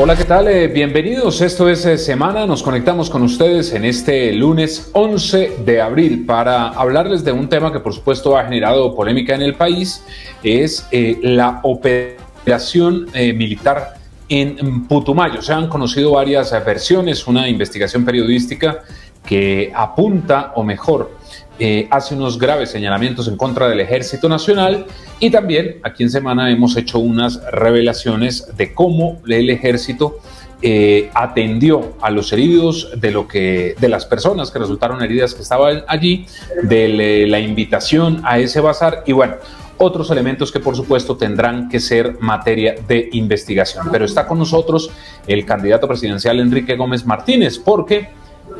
Hola, ¿qué tal? Eh, bienvenidos. Esto es eh, Semana. Nos conectamos con ustedes en este lunes 11 de abril para hablarles de un tema que por supuesto ha generado polémica en el país. Es eh, la operación militar en Putumayo. Se han conocido varias versiones, una investigación periodística que apunta, o mejor, eh, hace unos graves señalamientos en contra del Ejército Nacional y también aquí en semana hemos hecho unas revelaciones de cómo el Ejército eh, atendió a los heridos de lo que de las personas que resultaron heridas que estaban allí, de la invitación a ese bazar y bueno, otros elementos que por supuesto tendrán que ser materia de investigación. Pero está con nosotros el candidato presidencial Enrique Gómez Martínez porque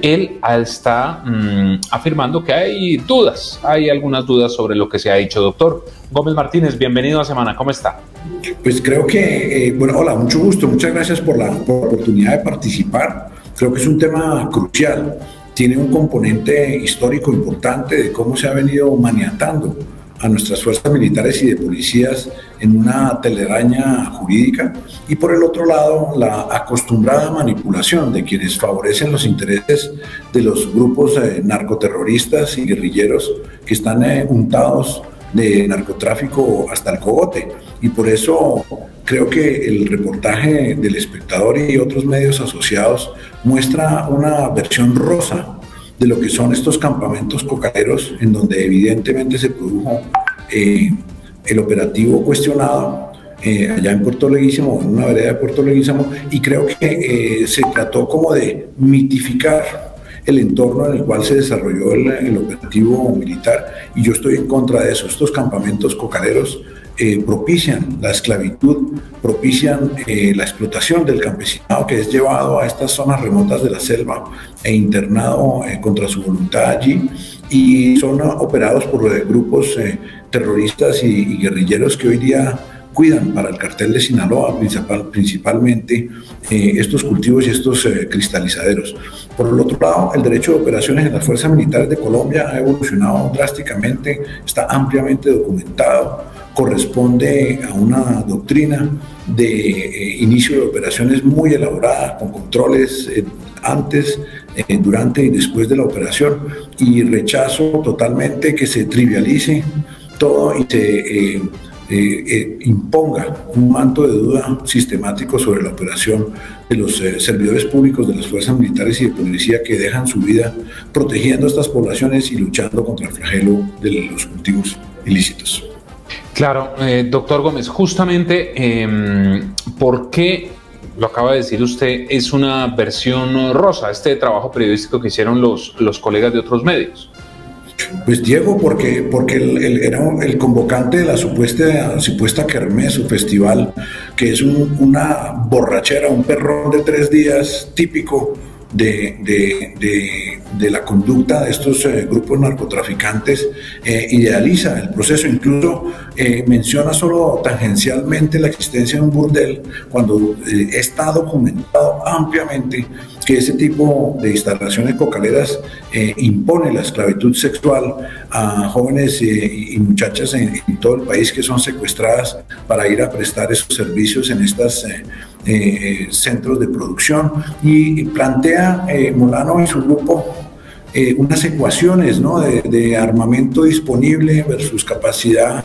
él está mm, afirmando que hay dudas, hay algunas dudas sobre lo que se ha dicho. Doctor Gómez Martínez, bienvenido a Semana, ¿cómo está? Pues creo que, eh, bueno, hola, mucho gusto, muchas gracias por la, por la oportunidad de participar. Creo que es un tema crucial, tiene un componente histórico importante de cómo se ha venido maniatando a nuestras fuerzas militares y de policías en una telaraña jurídica y por el otro lado la acostumbrada manipulación de quienes favorecen los intereses de los grupos eh, narcoterroristas y guerrilleros que están eh, untados de narcotráfico hasta el cogote. Y por eso creo que el reportaje del espectador y otros medios asociados muestra una versión rosa de lo que son estos campamentos cocaleros, en donde evidentemente se produjo eh, el operativo cuestionado eh, allá en Puerto Leguísimo, en una vereda de Puerto Leguísimo, y creo que eh, se trató como de mitificar el entorno en el cual se desarrolló el, el, operativo militar, y yo estoy en contra de eso. Estos campamentos cocaleros eh, propician la esclavitud, propician eh, la explotación del campesinado que es llevado a estas zonas remotas de la selva e internado eh, contra su voluntad allí y son operados por grupos terroristas y, guerrilleros que hoy día cuidan para el cartel de Sinaloa principal, principalmente estos cultivos y estos cristalizaderos. Por el otro lado, el derecho de operaciones en las fuerzas militares de Colombia ha evolucionado drásticamente, está ampliamente documentado corresponde a una doctrina de eh, inicio de operaciones muy elaborada, con controles eh, antes, eh, durante y después de la operación, y rechazo totalmente que se trivialice todo y se imponga un manto de duda sistemático sobre la operación de los servidores públicos de las fuerzas militares y de policía que dejan su vida protegiendo a estas poblaciones y luchando contra el flagelo de los cultivos ilícitos. Claro, eh, doctor Gómez, justamente, em, ¿por qué, lo acaba de decir usted, es una versión rosa, este trabajo periodístico que hicieron los, los colegas de otros medios? Pues Diego, porque, porque él, era el convocante de la supuesta, supuesta Kermés, su festival, que es una borrachera, un perrón de tres días típico de, de, la conducta de estos eh, grupos narcotraficantes, eh, idealiza el proceso, incluso eh, menciona solo tangencialmente la existencia de un burdel, cuando está documentado ampliamente que ese tipo de instalaciones cocaleras impone la esclavitud sexual a jóvenes y muchachas en, todo el país que son secuestradas para ir a prestar esos servicios en estos eh, eh, centros de producción y plantea Molano y su grupo unas ecuaciones ¿no? de, armamento disponible versus capacidad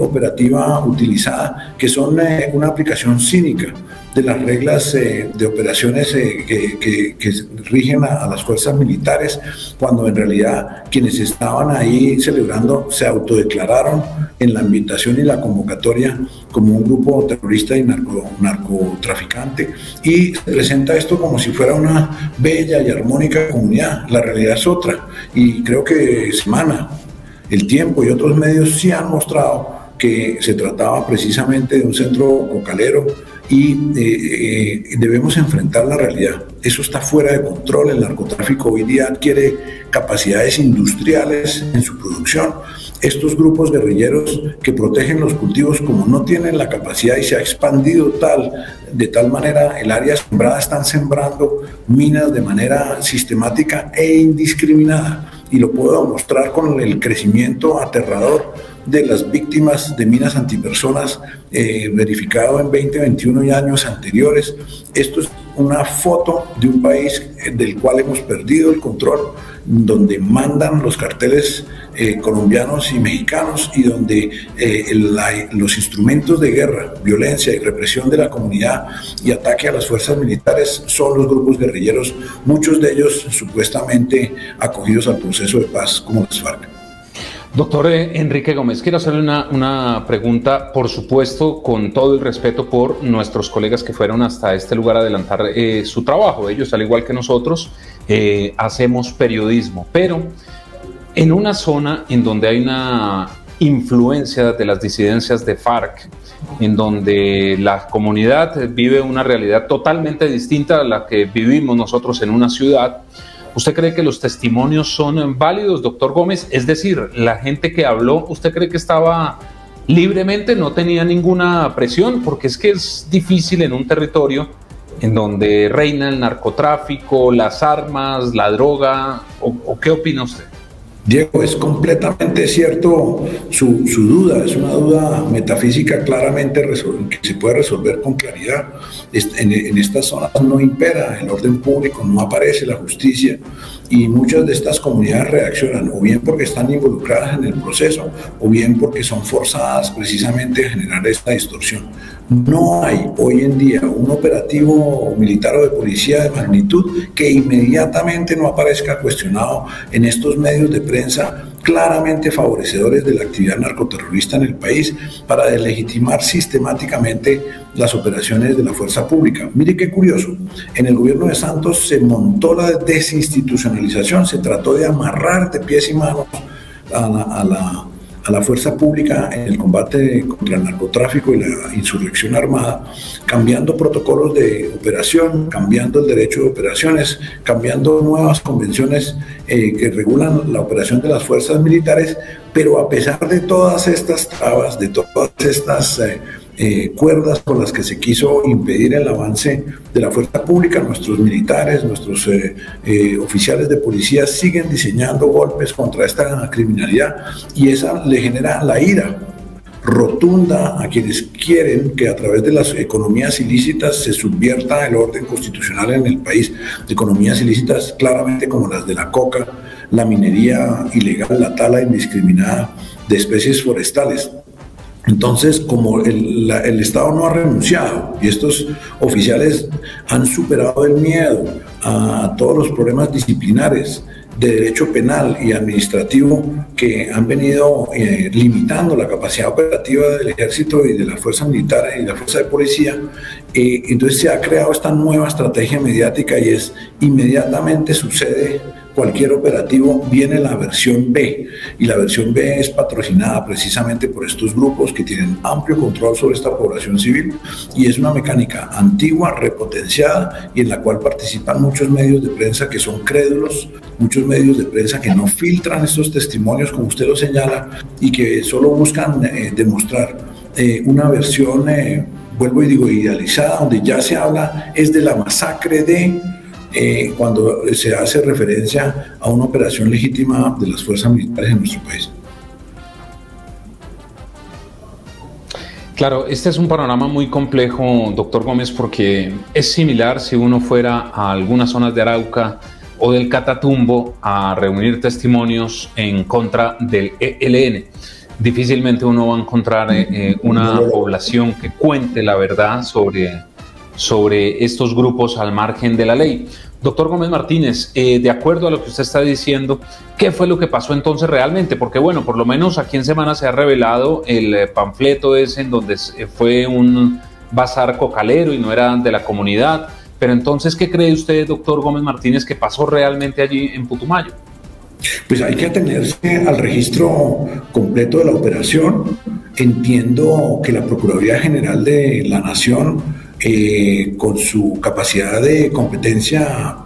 operativa utilizada, que son una aplicación cínica de las reglas eh, de operaciones eh, que, rigen a, las fuerzas militares, cuando en realidad quienes estaban ahí celebrando se autodeclararon en la invitación y la convocatoria como un grupo terrorista y narcotraficante. Y se presenta esto como si fuera una bella y armónica comunidad. La realidad es otra. Y creo que Semana, el tiempo y otros medios sí han mostrado que se trataba precisamente de un centro cocalero y eh, eh, debemos enfrentar la realidad. Eso está fuera de control. El narcotráfico hoy día adquiere capacidades industriales en su producción. Estos grupos guerrilleros que protegen los cultivos, como no tienen la capacidad y se ha expandido tal, de tal manera el área sembrada, están sembrando minas de manera sistemática e indiscriminada y lo puedo mostrar con el crecimiento aterrador de las víctimas de minas antipersonas eh, verificado en 2021 y años anteriores. Una foto de un país eh, del cual hemos perdido el control, donde mandan los carteles eh, colombianos y mexicanos y donde los instrumentos de guerra, violencia y represión de la comunidad y ataque a las fuerzas militares son los grupos guerrilleros, muchos de ellos supuestamente acogidos al proceso de paz como las FARC. Doctor eh, Enrique Gómez, quiero hacerle una, pregunta, por supuesto, con todo el respeto por nuestros colegas que fueron hasta este lugar a adelantar eh, su trabajo. Ellos, al igual que nosotros, eh, hacemos periodismo, pero en una zona en donde hay una influencia de las disidencias de FARC, en donde la comunidad vive una realidad totalmente distinta a la que vivimos nosotros en una ciudad, ¿Usted cree que los testimonios son válidos, doctor Gómez? Es decir, la gente que habló, ¿usted cree que estaba libremente, no tenía ninguna presión? Porque es que es difícil en un territorio en donde reina el narcotráfico, las armas, la droga, ¿o, qué opina usted? Diego, es completamente cierto su, duda, es una duda metafísica claramente que se puede resolver con claridad. En, en, estas zonas no impera el orden público, no aparece la justicia y muchas de estas comunidades reaccionan o bien porque están involucradas en el proceso o bien porque son forzadas precisamente a generar esta distorsión. No hay hoy en día un operativo militar o de policía de magnitud que inmediatamente no aparezca cuestionado en estos medios de prensa claramente favorecedores de la actividad narcoterrorista en el país para deslegitimar sistemáticamente las operaciones de la fuerza pública. Mire qué curioso, en el gobierno de Santos se montó la desinstitucionalización, se trató de amarrar de pies y manos a la a la fuerza pública en el combate contra el narcotráfico y la insurrección armada, cambiando protocolos de operación, cambiando el derecho de operaciones, cambiando nuevas convenciones eh, que regulan la operación de las fuerzas militares, pero a pesar de todas estas trabas, de todas estas... Eh, eh, cuerdas con las que se quiso impedir el avance de la fuerza pública. Nuestros militares, nuestros eh, eh, oficiales de policía siguen diseñando golpes contra esta criminalidad y esa le genera la ira rotunda a quienes quieren que a través de las economías ilícitas se subvierta el orden constitucional en el país. Economías ilícitas claramente como las de la coca, la minería ilegal, la tala indiscriminada de especies forestales. Entonces, como el, Estado no ha renunciado y estos oficiales han superado el miedo a todos los problemas disciplinares de derecho penal y administrativo que han venido eh, limitando la capacidad operativa del ejército y de la fuerza militar y la fuerza de policía, eh, entonces se ha creado esta nueva estrategia mediática y es inmediatamente sucede cualquier operativo viene la versión B. Y la versión B es patrocinada precisamente por estos grupos que tienen amplio control sobre esta población civil y es una mecánica antigua, repotenciada y en la cual participan muchos medios de prensa que son crédulos, muchos medios de prensa que no filtran estos testimonios como usted lo señala y que solo buscan eh, demostrar eh, una versión, eh, vuelvo y digo, idealizada, donde ya se habla es de la masacre de eh, cuando se hace referencia a una operación legítima de las fuerzas militares en nuestro país. Claro, este es un panorama muy complejo, doctor Gómez, porque es similar si uno fuera a algunas zonas de Arauca o del Catatumbo a reunir testimonios en contra del ELN. Difícilmente uno va a encontrar eh, eh, una población que cuente la verdad sobre sobre estos grupos al margen de la ley. Doctor Gómez Martínez, eh, de acuerdo a lo que usted está diciendo, ¿qué fue lo que pasó entonces realmente? Porque bueno, por lo menos aquí en semana se ha revelado el eh, panfleto ese en donde fue un bazar cocalero y no era de la comunidad. Pero entonces, ¿qué cree usted, doctor Gómez Martínez, que pasó realmente allí en Putumayo? Pues hay que atenerse al registro completo de la operación. Entiendo que la Procuraduría General de la Nación eh, con su capacidad de competencia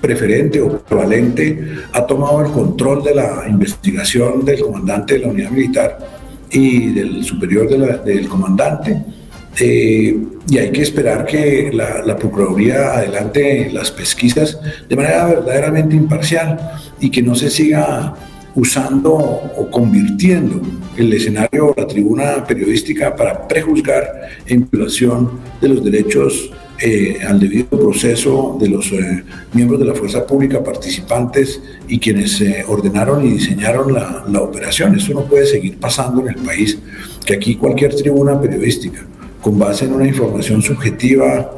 preferente o prevalente, ha tomado el control de la investigación del comandante de la unidad militar y del superior del comandante. eh, y hay que esperar que la, la, Procuraduría adelante las pesquisas de manera verdaderamente imparcial y que no se siga usando o convirtiendo el escenario o la tribuna periodística para prejuzgar en violación de los derechos eh, al debido proceso de los eh, miembros de la fuerza pública participantes y quienes eh, ordenaron y diseñaron la, la, operación. Eso no puede seguir pasando en el país, que aquí cualquier tribuna periodística, con base en una información subjetiva,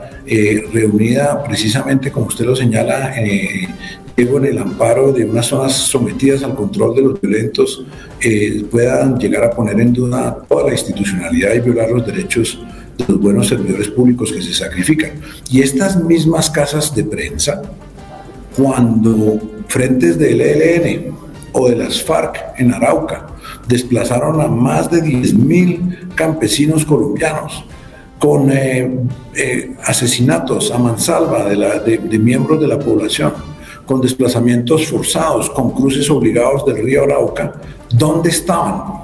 reunida precisamente como usted lo señala, en el amparo de unas zonas sometidas al control de los violentos, puedan llegar a poner en duda toda la institucionalidad y violar los derechos los buenos servidores públicos que se sacrifican. Y estas mismas casas de prensa, cuando frentes del ELN o de las FARC en Arauca desplazaron a más de 10.000 campesinos colombianos con eh, eh, asesinatos a mansalva de, de miembros de la población, con desplazamientos forzados, con cruces obligados del río Arauca, ¿dónde estaban?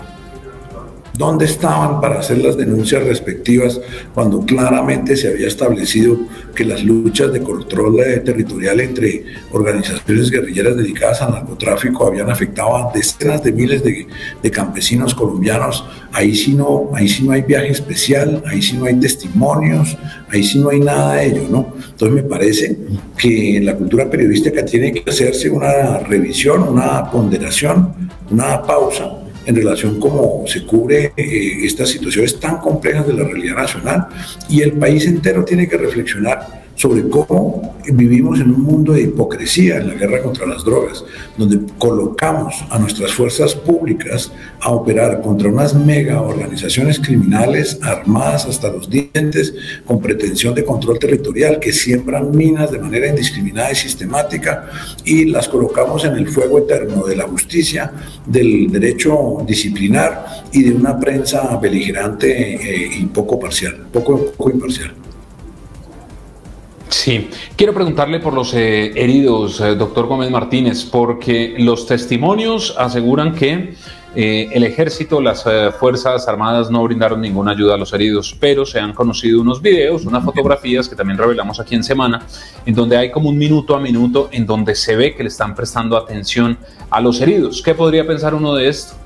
¿Dónde estaban para hacer las denuncias respectivas cuando claramente se había establecido que las luchas de control eh, territorial entre organizaciones guerrilleras dedicadas al narcotráfico habían afectado a decenas de miles de, campesinos colombianos? Ahí sí, no, ahí sí no hay viaje especial, ahí sí no hay testimonios, ahí sí no hay nada de ello, ¿no? Entonces me parece que la cultura periodística tiene que hacerse una revisión, una ponderación, una pausa en relación cómo se cubre eh, estas situaciones tan complejas de la realidad nacional y el país entero tiene que reflexionar sobre cómo vivimos en un mundo de hipocresía en la guerra contra las drogas, donde colocamos a nuestras fuerzas públicas a operar contra unas mega organizaciones criminales armadas hasta los dientes con pretensión de control territorial que siembran minas de manera indiscriminada y sistemática y las colocamos en el fuego eterno de la justicia, del derecho disciplinar y de una prensa beligerante eh, y poco parcial, poco, poco imparcial. Sí, quiero preguntarle por los eh, heridos, eh, doctor Gómez Martínez, porque los testimonios aseguran que eh, el ejército, las Fuerzas Armadas no brindaron ninguna ayuda a los heridos, pero se han conocido unos videos, unas fotografías que también revelamos aquí en Semana, en donde hay como un minuto a minuto en donde se ve que le están prestando atención a los heridos. ¿Qué podría pensar uno de esto?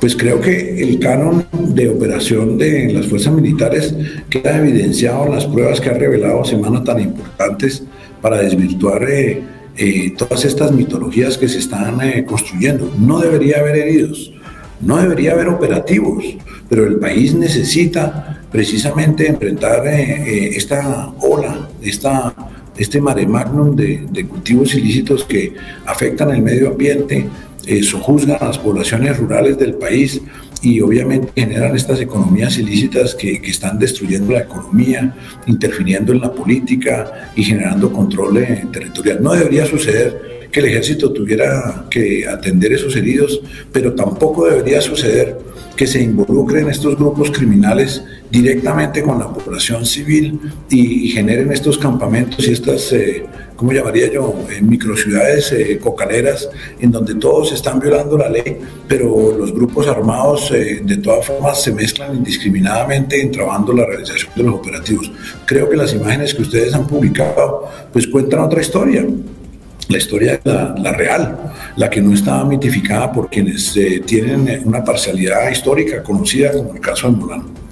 Pues creo que el canon de operación de las fuerzas militares queda evidenciado en las pruebas que ha revelado semanas tan importantes para desvirtuar eh, eh, todas estas mitologías que se están eh, construyendo. No debería haber heridos, no debería haber operativos, pero el país necesita precisamente enfrentar esta ola, esta, este mare magnum de, de cultivos ilícitos que afectan el medio ambiente, eh, sojuzgan a las poblaciones rurales del país y obviamente generan estas economías ilícitas que, que, están destruyendo la economía, interfiriendo en la política y generando control territorial. No debería suceder que el ejército tuviera que atender esos heridos, pero tampoco debería suceder que se involucren estos grupos criminales directamente con la población civil y, generen estos campamentos y estas, eh, ¿cómo llamaría yo?, eh, microciudades eh, cocaleras en donde todos están violando la ley, pero los grupos armados eh, de todas formas se mezclan indiscriminadamente entrabando la realización de los operativos. Creo que las imágenes que ustedes han publicado pues cuentan otra historia la historia la, real, la que no está mitificada por quienes tienen una parcialidad histórica conocida como el caso de Molano.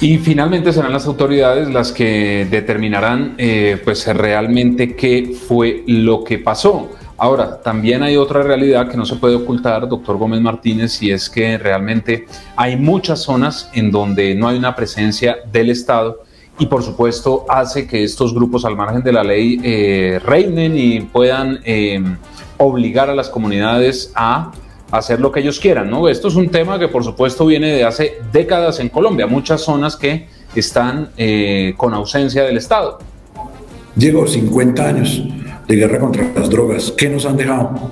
Y finalmente serán las autoridades las que determinarán eh, pues realmente qué fue lo que pasó. Ahora, también hay otra realidad que no se puede ocultar, doctor Gómez Martínez, y es que realmente hay muchas zonas en donde no hay una presencia del Estado y por supuesto hace que estos grupos al margen de la ley eh, reinen y puedan eh, obligar a las comunidades a hacer lo que ellos quieran, ¿no? Esto es un tema que por supuesto viene de hace décadas en Colombia, muchas zonas que están eh, con ausencia del Estado. Diego, 50 años de guerra contra las drogas, ¿qué nos han dejado?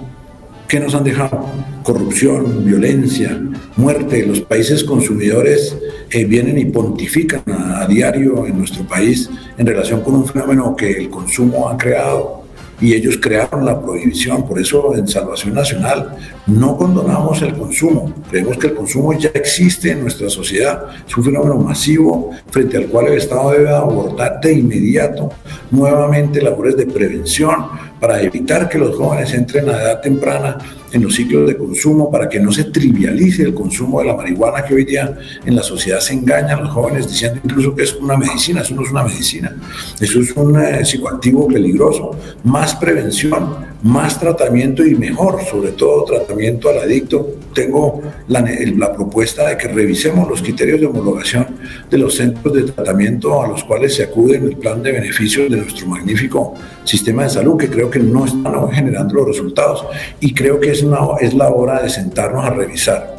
¿Qué nos han dejado? Corrupción, violencia, muerte. Los países consumidores eh, vienen y pontifican a diario en nuestro país en relación con un fenómeno que el consumo ha creado y ellos crearon la prohibición. Por eso en Salvación Nacional no condonamos el consumo. Creemos que el consumo ya existe en nuestra sociedad. Es un fenómeno masivo frente al cual el Estado debe abordar de inmediato nuevamente labores de prevención para evitar que los jóvenes entren a edad temprana en los ciclos de consumo, para que no se trivialice el consumo de la marihuana que hoy día en la sociedad se engañan los jóvenes diciendo incluso que es una medicina, eso no es una medicina, eso es un eh, psicoactivo peligroso, más prevención, más tratamiento y mejor, sobre todo tratamiento al adicto. Tengo la, la, propuesta de que revisemos los criterios de homologación de los centros de tratamiento a los cuales se acude en el plan de beneficios de nuestro magnífico sistema de salud, que creo que no están generando los resultados y creo que es, una, es la hora de sentarnos a revisar.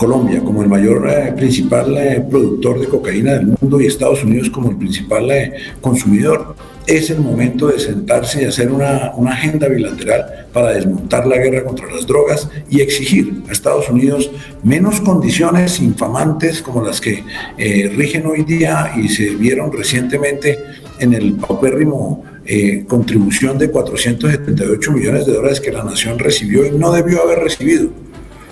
Colombia como el mayor eh, principal eh, productor de cocaína del mundo y Estados Unidos como el principal eh, consumidor es el momento de sentarse y hacer una, agenda bilateral para desmontar la guerra contra las drogas y exigir a Estados Unidos menos condiciones infamantes como las que rigen hoy día y se vieron recientemente en el paupérrimo contribución de 478 millones de dólares que la nación recibió y no debió haber recibido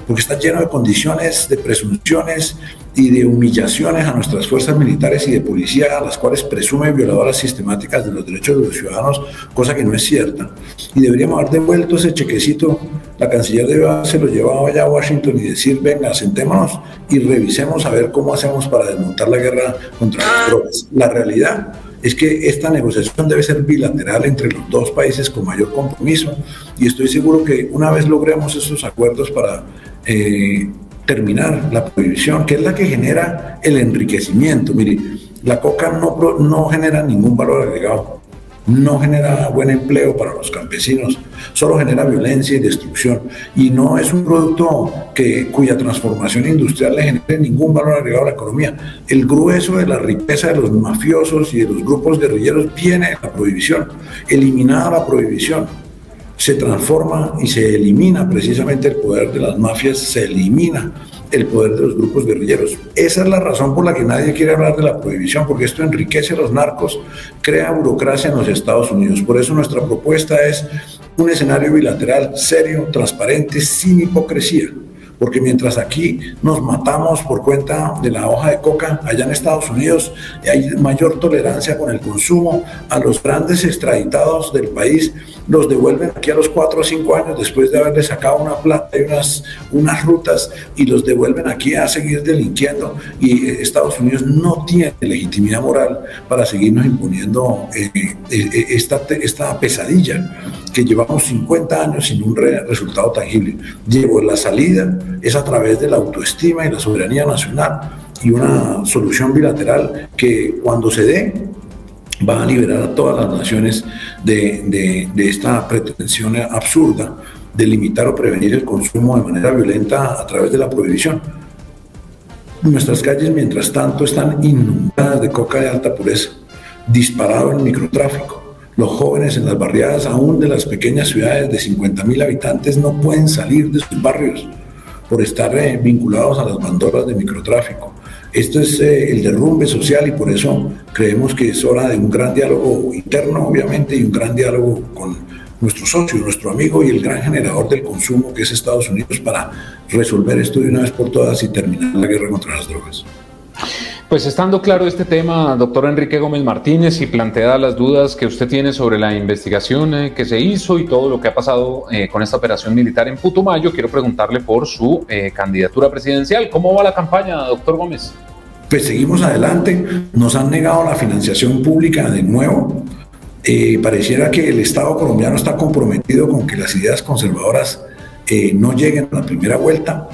porque está lleno de condiciones, de presunciones y de humillaciones a nuestras fuerzas militares y de policía, a las cuales presume violadoras sistemáticas de los derechos de los ciudadanos, cosa que no es cierta. Y deberíamos haber devuelto ese chequecito, la canciller debe haberse lo llevado allá a Washington y decir, venga, sentémonos y revisemos a ver cómo hacemos para desmontar la guerra contra las drogas. La realidad es que esta negociación debe ser bilateral entre los dos países con mayor compromiso y estoy seguro que una vez logremos esos acuerdos para eh, terminar la prohibición, que es la que genera el enriquecimiento. Mire, la coca no, no genera ningún valor agregado, no genera buen empleo para los campesinos, solo genera violencia y destrucción. Y no es un producto que, cuya transformación industrial le genere ningún valor agregado a la economía. El grueso de la riqueza de los mafiosos y de los grupos guerrilleros viene de la prohibición. Eliminada la prohibición, se transforma y se elimina precisamente el poder de las mafias, se elimina el poder de los grupos guerrilleros. Esa es la razón por la que nadie quiere hablar de la prohibición, porque esto enriquece a los narcos, crea burocracia en los Estados Unidos. Por eso nuestra propuesta es un escenario bilateral serio, transparente, sin hipocresía porque mientras aquí nos matamos por cuenta de la hoja de coca, allá en Estados Unidos hay mayor tolerancia con el consumo, a los grandes extraditados del país los devuelven aquí a los cuatro o cinco años después de haberles sacado una plata y unas, unas rutas y los devuelven aquí a seguir delinquiendo y eh, Estados Unidos no tiene legitimidad moral para seguirnos imponiendo eh, eh, esta, esta pesadilla que llevamos 50 años sin un resultado tangible. Llevo la salida es a través de la autoestima y la soberanía nacional y una solución bilateral que cuando se dé va a liberar a todas las naciones de, de, esta pretensión absurda de limitar o prevenir el consumo de manera violenta a través de la prohibición. Nuestras calles, mientras tanto, están inundadas de coca de alta pureza, disparado el microtráfico. Los jóvenes en las barriadas, aún de las pequeñas ciudades de 50.000 habitantes, no pueden salir de sus barrios por estar eh, vinculados a las bandoras de microtráfico. Esto es eh, el derrumbe social y por eso creemos que es hora de un gran diálogo interno, obviamente, y un gran diálogo con nuestro socio, nuestro amigo y el gran generador del consumo que es Estados Unidos para resolver esto de una vez por todas y terminar la guerra contra las drogas. Pues estando claro este tema, doctor Enrique Gómez Martínez, y planteadas las dudas que usted tiene sobre la investigación eh, que se hizo y todo lo que ha pasado eh, con esta operación militar en Putumayo, quiero preguntarle por su eh, candidatura presidencial. ¿Cómo va la campaña, doctor Gómez? Pues seguimos adelante. Nos han negado la financiación pública de nuevo. pareciera que el Estado colombiano está comprometido con que las ideas conservadoras no lleguen a la primera vuelta.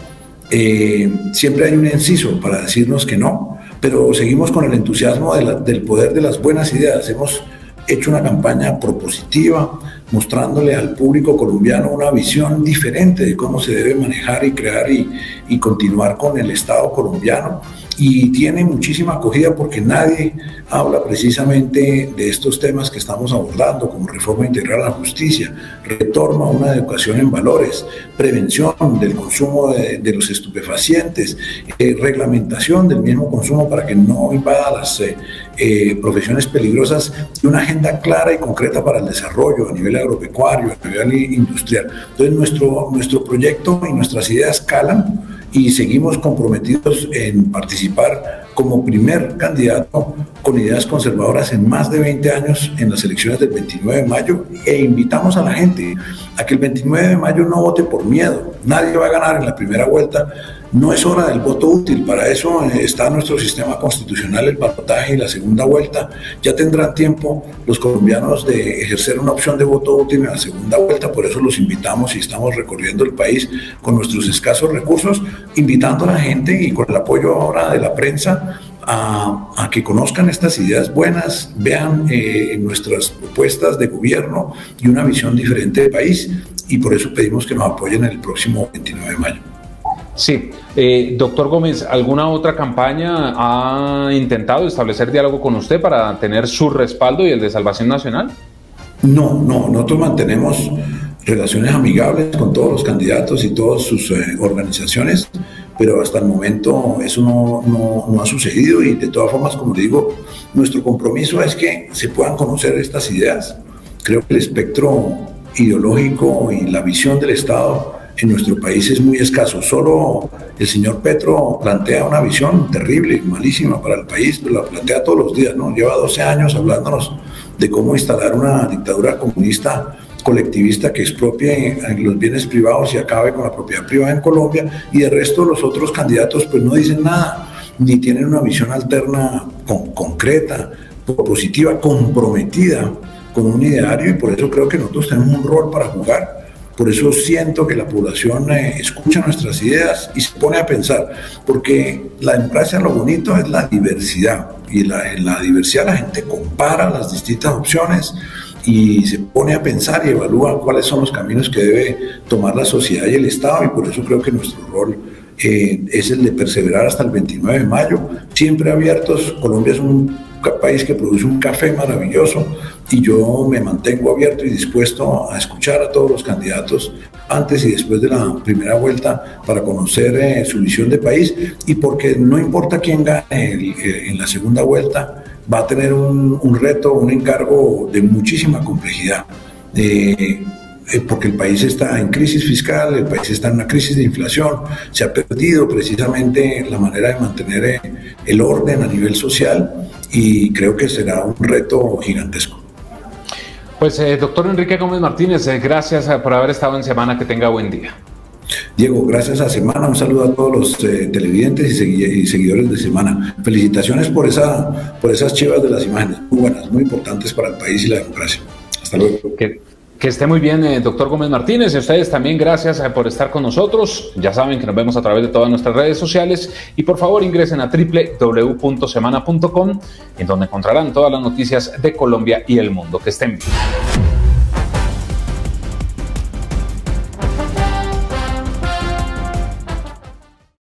siempre hay un inciso para decirnos que no pero seguimos con el entusiasmo del poder de las buenas ideas. Hemos hecho una campaña propositiva, mostrándole al público colombiano una visión diferente de cómo se debe manejar y crear y, y continuar con el Estado colombiano. Y tiene muchísima acogida porque nadie habla precisamente de estos temas que estamos abordando, como reforma integral a la justicia, retorno a una educación en valores, prevención del consumo de, los estupefacientes, eh, reglamentación del mismo consumo para que no invada las eh, eh, profesiones peligrosas y una agenda clara y concreta para el desarrollo a nivel agropecuario, industrial. Entonces nuestro, nuestro proyecto y nuestras ideas calan y seguimos comprometidos en participar como primer candidato con ideas conservadoras en más de 20 años en las elecciones del 29 de mayo e invitamos a la gente a que el 29 de mayo no vote por miedo. Nadie va a ganar en la primera vuelta no es hora del voto útil, para eso está nuestro sistema constitucional, el balotaje y la segunda vuelta. Ya tendrán tiempo los colombianos de ejercer una opción de voto útil en la segunda vuelta, por eso los invitamos y estamos recorriendo el país con nuestros escasos recursos, invitando a la gente y con el apoyo ahora de la prensa a, que conozcan estas ideas buenas, vean eh, nuestras propuestas de gobierno y una visión diferente del país y por eso pedimos que nos apoyen el próximo 29 de mayo. Sí, eh, doctor Gómez, ¿alguna otra campaña ha intentado establecer diálogo con usted para tener su respaldo y el de Salvación Nacional? No, no, nosotros mantenemos relaciones amigables con todos los candidatos y todas sus eh, organizaciones, pero hasta el momento eso no, no, ha sucedido y de todas formas, como digo, nuestro compromiso es que se puedan conocer estas ideas. Creo que el espectro ideológico y la visión del Estado en nuestro país es muy escaso. Solo el señor Petro plantea una visión terrible, malísima para el país, la plantea todos los días, ¿no? Lleva 12 años hablándonos de cómo instalar una dictadura comunista colectivista que expropie los bienes privados y acabe con la propiedad privada en Colombia y de resto los otros candidatos pues no dicen nada ni tienen una visión alterna concreta, positiva, comprometida con un ideario y por eso creo que nosotros tenemos un rol para jugar por eso siento que la población eh, escucha nuestras ideas y se pone a pensar, porque la democracia lo bonito es la diversidad y en la diversidad la gente compara las distintas opciones y se pone a pensar y evalúa cuáles son los caminos que debe tomar la sociedad y el Estado y por eso creo que nuestro rol eh, es el de perseverar hasta el 29 de mayo, siempre abiertos. Colombia es un país que produce un café maravilloso y yo me mantengo abierto y dispuesto a escuchar a todos los candidatos antes y después de la primera vuelta para conocer eh, su visión de país y porque no importa quién gane eh, en la segunda vuelta, va a tener un, reto, un encargo de muchísima complejidad. Eh, porque el país está en crisis fiscal, el país está en una crisis de inflación, se ha perdido precisamente la manera de mantener el orden a nivel social y creo que será un reto gigantesco. Pues eh, doctor Enrique Gómez Martínez, eh, gracias eh, por haber estado en Semana, que tenga buen día. Diego, gracias a Semana, un saludo a todos los televidentes y, seguidores de Semana. Felicitaciones por, esa, por esas chivas de las imágenes, muy buenas, muy importantes para el país y la democracia. Hasta luego. Que esté muy bien, eh, doctor Gómez Martínez. Y ustedes también, gracias eh, por estar con nosotros. Ya saben que nos vemos a través de todas nuestras redes sociales. Y por favor, ingresen a www.semana.com, en donde encontrarán todas las noticias de Colombia y el mundo. Que estén bien.